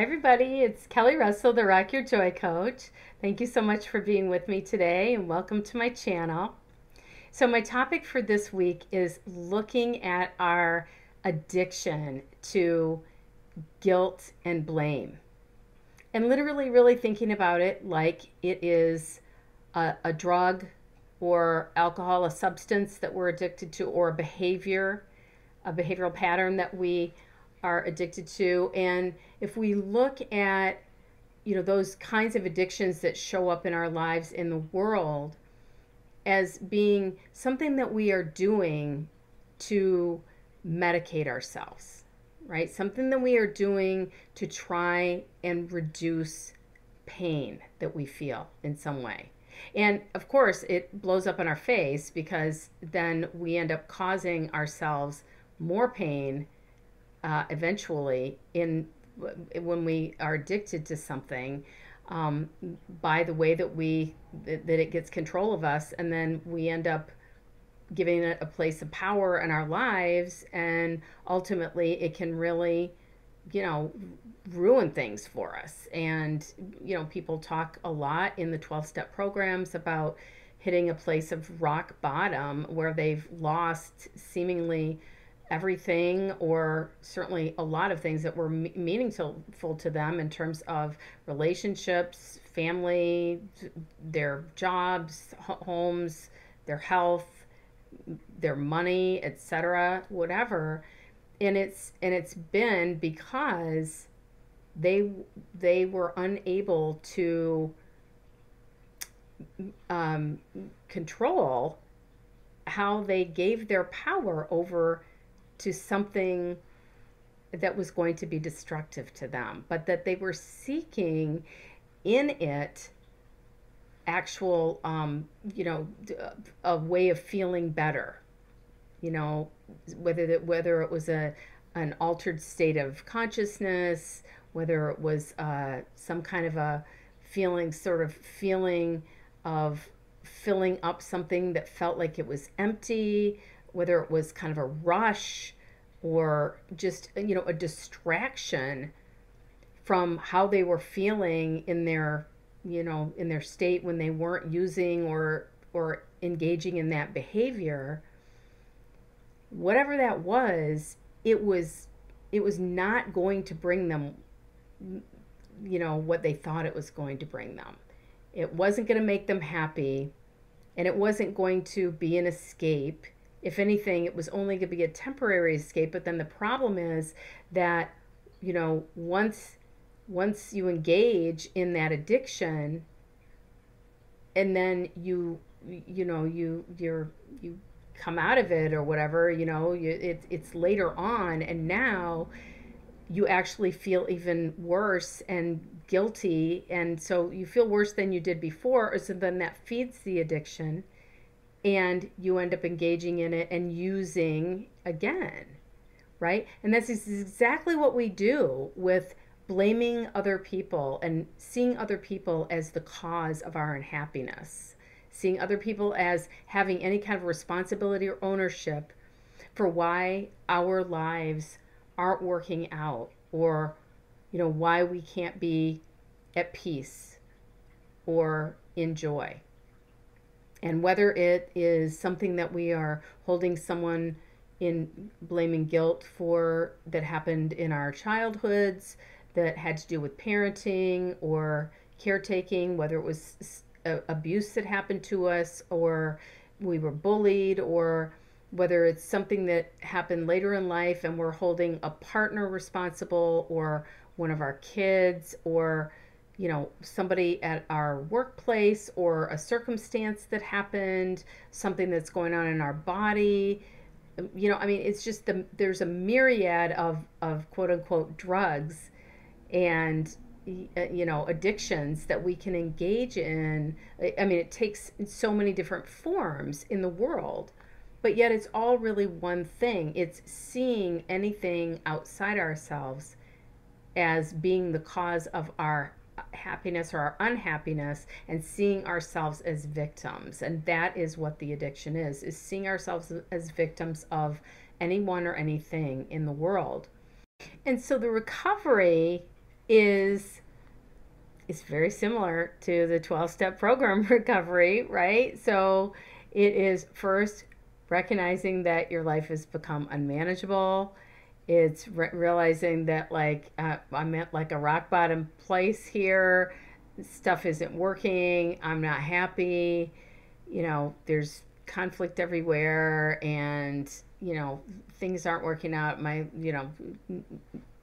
Hi, everybody. It's Kelly Russell, the Rock Your Joy Coach. Thank you so much for being with me today and welcome to my channel. So, my topic for this week is looking at our addiction to guilt and blame. And literally, really thinking about it like it is a, a drug or alcohol, a substance that we're addicted to, or a behavior, a behavioral pattern that we are addicted to. And if we look at, you know, those kinds of addictions that show up in our lives in the world as being something that we are doing to medicate ourselves, right? Something that we are doing to try and reduce pain that we feel in some way. And of course, it blows up in our face because then we end up causing ourselves more pain uh, eventually in when we are addicted to something um, by the way that we that, that it gets control of us and then we end up giving it a place of power in our lives and ultimately it can really you know ruin things for us. And you know people talk a lot in the 12 step programs about hitting a place of rock bottom where they've lost seemingly everything or certainly a lot of things that were meaningful to them in terms of relationships, family, their jobs, homes, their health, their money, etc., whatever. And it's and it's been because they they were unable to um, control how they gave their power over to something that was going to be destructive to them, but that they were seeking in it actual, um, you know, a way of feeling better. You know, whether that whether it was a an altered state of consciousness, whether it was uh, some kind of a feeling, sort of feeling of filling up something that felt like it was empty, whether it was kind of a rush or just you know a distraction from how they were feeling in their you know in their state when they weren't using or or engaging in that behavior whatever that was it was it was not going to bring them you know what they thought it was going to bring them. It wasn't going to make them happy and it wasn't going to be an escape if anything, it was only going to be a temporary escape. But then the problem is that, you know, once once you engage in that addiction, and then you you know you you're you come out of it or whatever, you know, you, it, it's later on, and now you actually feel even worse and guilty and so you feel worse than you did before so then that feeds the addiction and you end up engaging in it and using again, right? And that's exactly what we do with blaming other people and seeing other people as the cause of our unhappiness, seeing other people as having any kind of responsibility or ownership for why our lives aren't working out or you know why we can't be at peace or in joy and whether it is something that we are holding someone in blaming guilt for that happened in our childhoods that had to do with parenting or caretaking, whether it was abuse that happened to us or we were bullied or whether it's something that happened later in life and we're holding a partner responsible or one of our kids or you know, somebody at our workplace or a circumstance that happened, something that's going on in our body. You know, I mean, it's just the there's a myriad of of quote unquote drugs and you know addictions that we can engage in i mean it takes so many different forms in the world but yet it's all really one thing it's seeing anything outside ourselves as being the cause of our happiness or our unhappiness and seeing ourselves as victims and that is what the addiction is is seeing ourselves as victims of anyone or anything in the world and so the recovery is is very similar to the 12 step program recovery, right? So it is first recognizing that your life has become unmanageable. It's re- realizing that, like, uh, I'm at like a rock bottom place here. Stuff isn't working. I'm not happy. You know, there's conflict everywhere, and you know, things aren't working out. My, you know,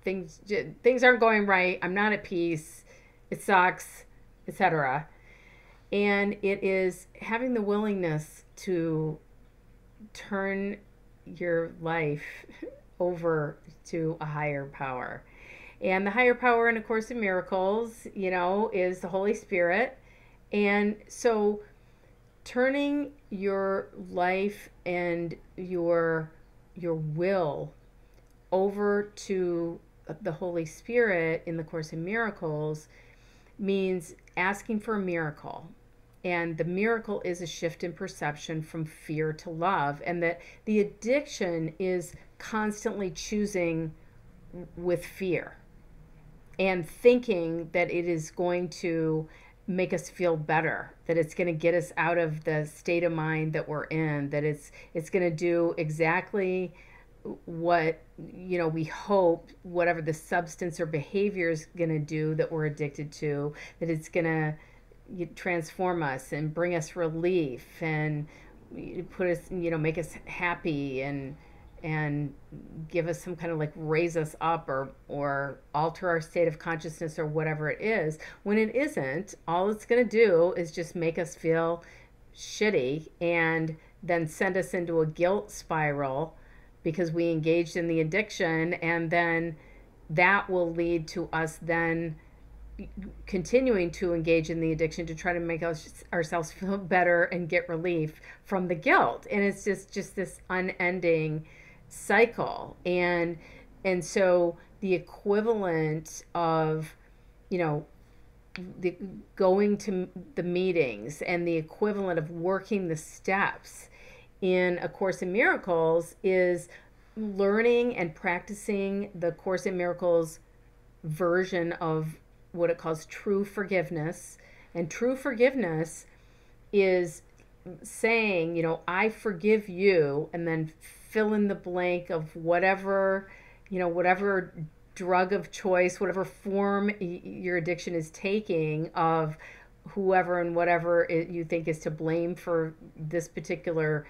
things things aren't going right. I'm not at peace. It sucks, etc. And it is having the willingness to turn your life over to a higher power. And the higher power in A Course in Miracles, you know, is the Holy Spirit. And so turning your life and your your will over to the Holy Spirit in the Course in Miracles means asking for a miracle. And the miracle is a shift in perception from fear to love, and that the addiction is constantly choosing with fear and thinking that it is going to make us feel better that it's going to get us out of the state of mind that we're in that it's it's going to do exactly what you know we hope whatever the substance or behavior is going to do that we're addicted to that it's going to transform us and bring us relief and put us you know make us happy and and give us some kind of like raise us up or or alter our state of consciousness or whatever it is. When it isn't all it's going to do is just make us feel shitty and then send us into a guilt spiral because we engaged in the addiction and then that will lead to us then continuing to engage in the addiction to try to make us, ourselves feel better and get relief from the guilt. And it's just just this unending cycle. And and so the equivalent of you know the going to the meetings and the equivalent of working the steps in A Course in Miracles is learning and practicing the Course in Miracles version of what it calls true forgiveness. And true forgiveness is saying, you know, I forgive you, and then fill in the blank of whatever, you know, whatever drug of choice, whatever form your addiction is taking of whoever and whatever it, you think is to blame for this particular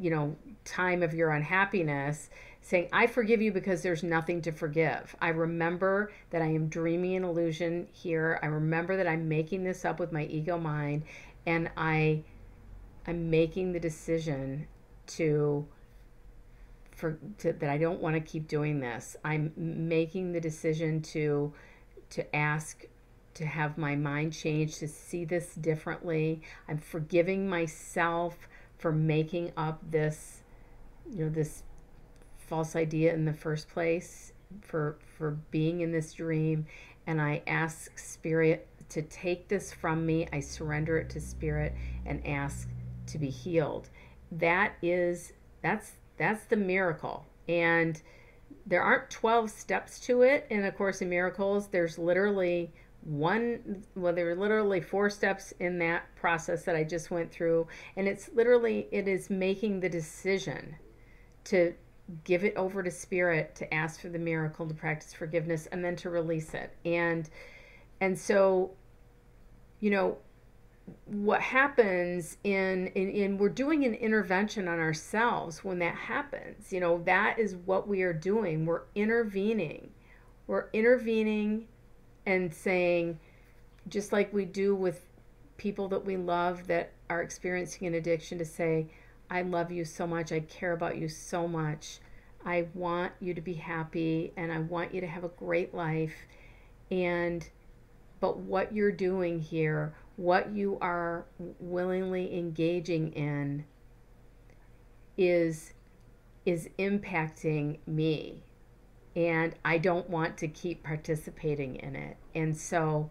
you know, time of your unhappiness, saying, I forgive you because there's nothing to forgive. I remember that I am dreaming an illusion here. I remember that I'm making this up with my ego mind, and I I'm making the decision to for to, that I don't want to keep doing this. I'm making the decision to to ask to have my mind change to see this differently. I'm forgiving myself for making up this you know this false idea in the first place for for being in this dream. And I ask spirit to take this from me. I surrender it to spirit and ask to be healed. That is that's that's the miracle. And there aren't 12 steps to it. In a course in miracles there's literally one well there are literally four steps in that process that i just went through. And it's literally it is making the decision to give it over to spirit to ask for the miracle to practice forgiveness and then to release it. And and so you know what happens in, in in we're doing an intervention on ourselves when that happens. You know that is what we are doing. We're intervening. We're intervening and saying, just like we do with people that we love that are experiencing an addiction, to say, I love you so much. I care about you so much. I want you to be happy and I want you to have a great life. And, but what you're doing here, what you are willingly engaging in, is is impacting me and I don't want to keep participating in it. And so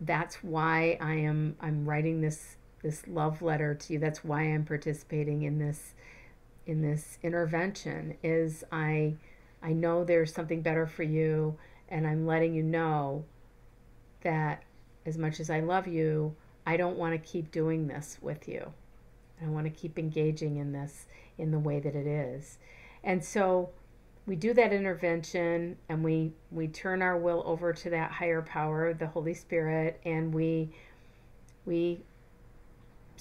that's why I am I'm writing this this love letter to you. That's why I'm participating in this in this intervention is I I know there's something better for you and I'm letting you know that as much as I love you, I don't want to keep doing this with you. I want to keep engaging in this in the way that it is. And so we do that intervention and we we turn our will over to that higher power, the Holy Spirit, and we we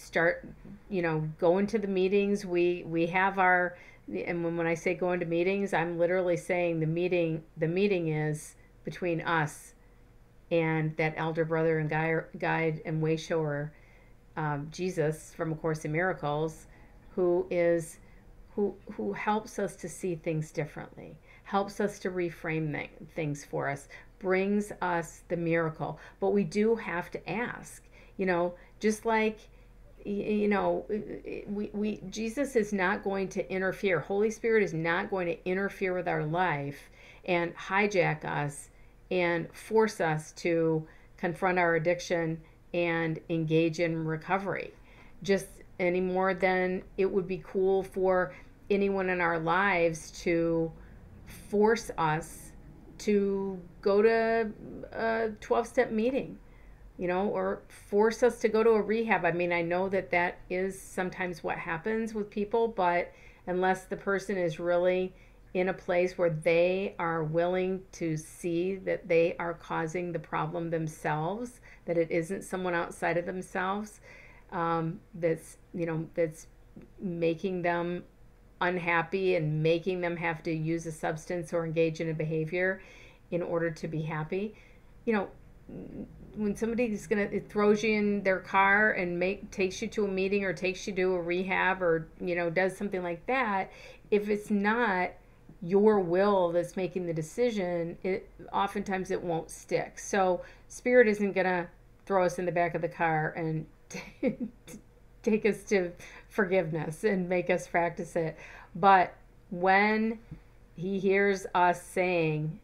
start you know going to the meetings. We we have our and when, when i say going to meetings i'm literally saying the meeting the meeting is between us and that elder brother and guide, guide and way shower um, jesus from a course in miracles who is who who helps us to see things differently helps us to reframe th- things for us brings us the miracle. But we do have to ask you know just like you know we, we jesus is not going to interfere. Holy spirit is not going to interfere with our life and hijack us and force us to confront our addiction and engage in recovery. Just any more than it would be cool for anyone in our lives to force us to go to a 12 step meeting you know, or force us to go to a rehab. I mean, I know that that is sometimes what happens with people, but unless the person is really in a place where they are willing to see that they are causing the problem themselves, that it isn't someone outside of themselves um, that's, you know, that's making them unhappy and making them have to use a substance or engage in a behavior in order to be happy. You know, when somebody's gonna it throws you in their car and make takes you to a meeting or takes you to a rehab or you know does something like that if it's not your will that's making the decision it oftentimes it won't stick. So spirit isn't gonna throw us in the back of the car and take us to forgiveness and make us practice it. But when he hears us saying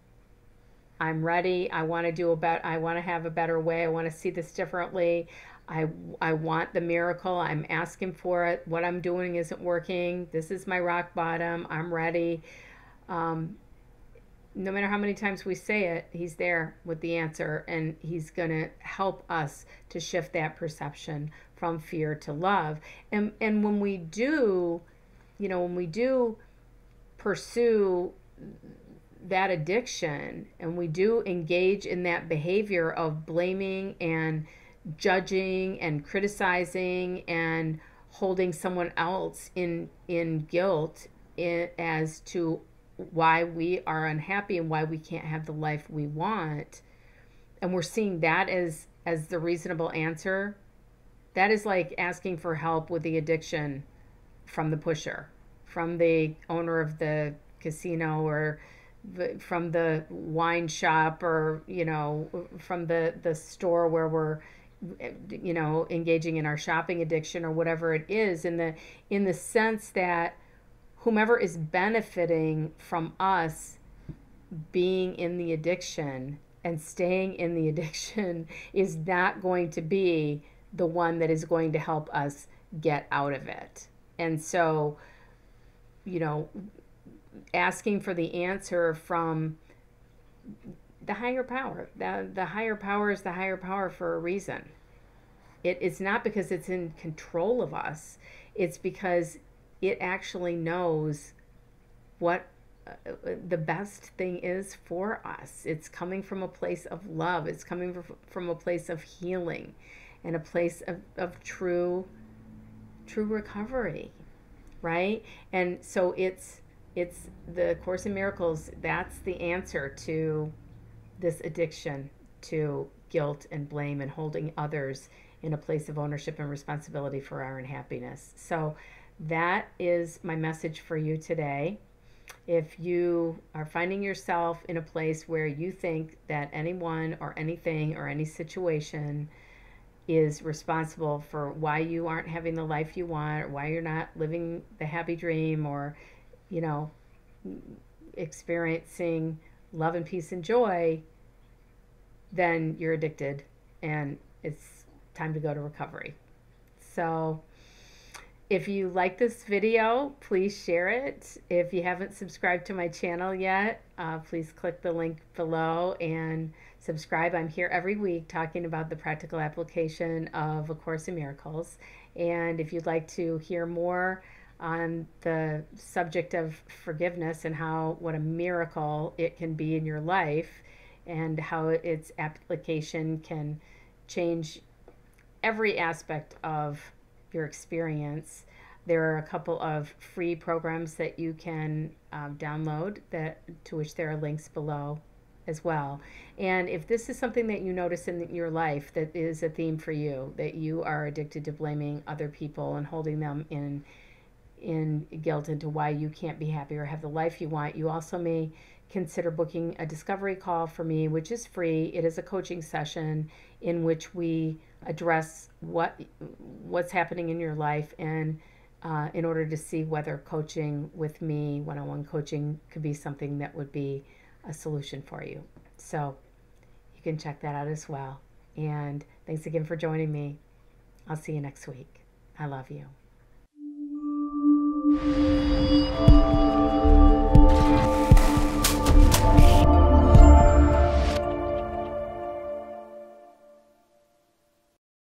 I'm ready. I want to do a bet. I want to have a better way. I want to see this differently. I, I want the miracle. I'm asking for it. What I'm doing isn't working. This is my rock bottom. I'm ready. Um, no matter how many times we say it, he's there with the answer and he's going to help us to shift that perception from fear to love. And and when we do, you know, when we do pursue that addiction and we do engage in that behavior of blaming and judging and criticizing and holding someone else in in guilt in, as to why we are unhappy and why we can't have the life we want. And we're seeing that as as the reasonable answer. That is like asking for help with the addiction from the pusher from the owner of the casino or from the wine shop or you know from the the store where we're you know engaging in our shopping addiction or whatever it is in the in the sense that whomever is benefiting from us being in the addiction and staying in the addiction is not going to be the one that is going to help us get out of it. And so you know asking for the answer from the higher power. The, the higher power is the higher power for a reason. It, it's not because it's in control of us, it's because it actually knows what uh, the best thing is for us. It's coming from a place of love, it's coming from a place of healing and a place of, of true true recovery right and so it's it's the course in miracles that's the answer to this addiction to guilt and blame and holding others in a place of ownership and responsibility for our unhappiness so that is my message for you today. If you are finding yourself in a place where you think that anyone or anything or any situation is responsible for why you aren't having the life you want or why you're not living the happy dream or you know, experiencing love and peace and joy, then you're addicted and it's time to go to recovery. So, if you like this video, please share it. If you haven't subscribed to my channel yet, uh, please click the link below and subscribe. I'm here every week talking about the practical application of A Course in Miracles. And if you'd like to hear more on the subject of forgiveness and how what a miracle it can be in your life and how its application can change every aspect of your experience. There are a couple of free programs that you can um, download that to which there are links below as well. And if this is something that you notice in your life that is a theme for you, that you are addicted to blaming other people and holding them in in guilt into why you can't be happy or have the life you want, you also may consider booking a discovery call for me, which is free. It is a coaching session in which we address what what's happening in your life and uh, in order to see whether coaching with me, one-on-one coaching, could be something that would be a solution for you. So you can check that out as well. And thanks again for joining me. I'll see you next week. I love you. Mm-hmm.